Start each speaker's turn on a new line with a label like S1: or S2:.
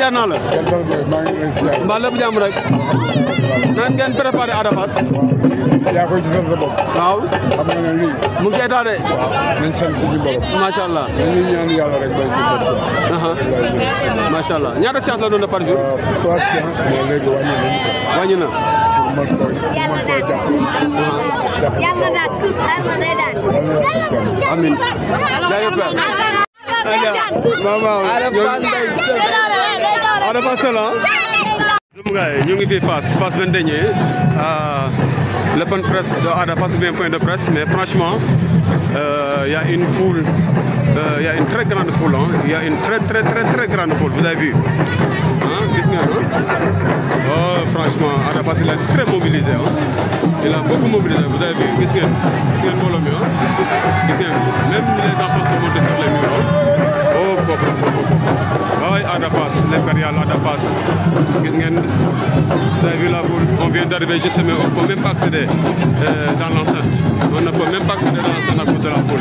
S1: ziar naa la. mbaa lépp jàmm rek. nan ngeen préparé Ada Fass.
S2: yaa koy gisal sa bopp.
S1: waaw.
S2: xam nga ne lii.
S1: mu ngi ci état de.
S2: nañ sant suñu borom.
S1: macha allah.
S2: dañuy ñaan yàlla rek bay ci bopp.
S1: Macha allah ñaata séance la doon def par jour.
S2: trois séances mais léegi wàññi nañ
S1: wàññi na.
S2: pour mën koy mën koy jàpp. jàpp
S3: yàlla daal tous Adama day daan.
S2: yàlla na ko jàpp.
S1: amiin. jaajëf père. waaw waaw. Fii Fass Fass benn dernier le point de presse de Ada Fass bien point de presse mais franchement euh, il y a une foule euh, il y a une très grande foule hein. il y a une très très très très grande foule vous avez vu hein hein? oh franchement Ada il est très mobilisé hein. il a beaucoup mobilisé vous avez vu gis ngeen gis ngeen mbooloo mi hein. La on vient d'arriver juste mais on peut même pas accéder euh, dans l'enceinte. On ne peut même pas accéder dans l'enceinte à cause de la foule